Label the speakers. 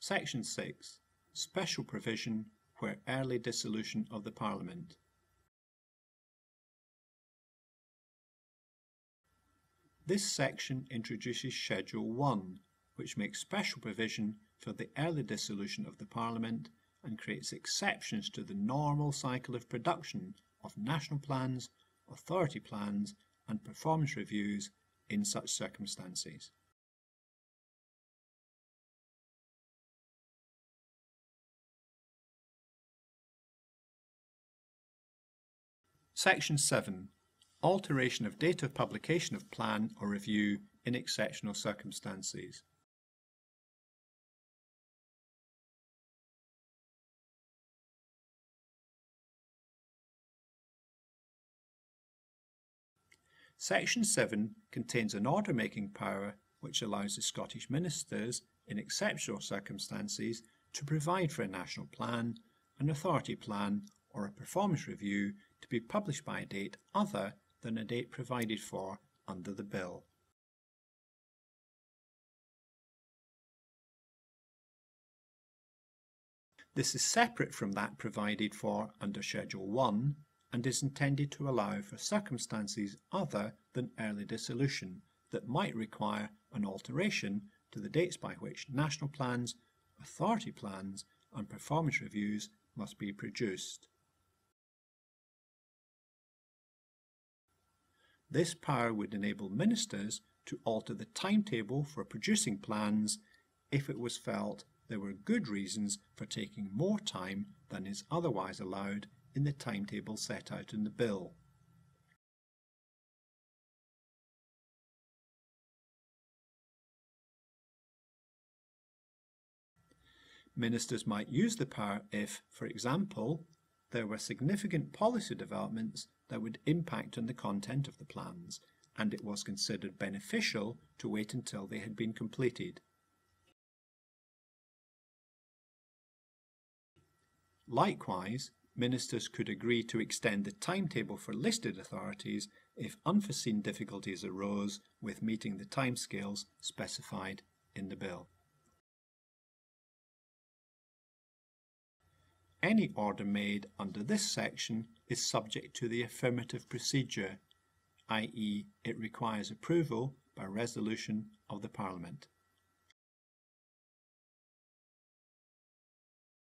Speaker 1: Section 6. Special provision where early dissolution of the Parliament. This section introduces Schedule 1, which makes special provision for the early dissolution of the Parliament and creates exceptions to the normal cycle of production of national plans, authority plans, and performance reviews in such circumstances. Section 7. Alteration of date of publication of plan or review in exceptional circumstances. Section 7 contains an order making power which allows the Scottish ministers, in exceptional circumstances, to provide for a national plan, an authority plan, or a performance review to be published by a date other than a date provided for under the Bill. This is separate from that provided for under Schedule 1 and is intended to allow for circumstances other than early dissolution that might require an alteration to the dates by which national plans, authority plans and performance reviews must be produced. This power would enable ministers to alter the timetable for producing plans if it was felt there were good reasons for taking more time than is otherwise allowed in the timetable set out in the bill. Ministers might use the power if, for example, there were significant policy developments that would impact on the content of the plans, and it was considered beneficial to wait until they had been completed. Likewise, ministers could agree to extend the timetable for listed authorities if unforeseen difficulties arose with meeting the timescales specified in the bill. Any order made under this section is subject to the affirmative procedure, i.e. it requires approval by resolution of the Parliament.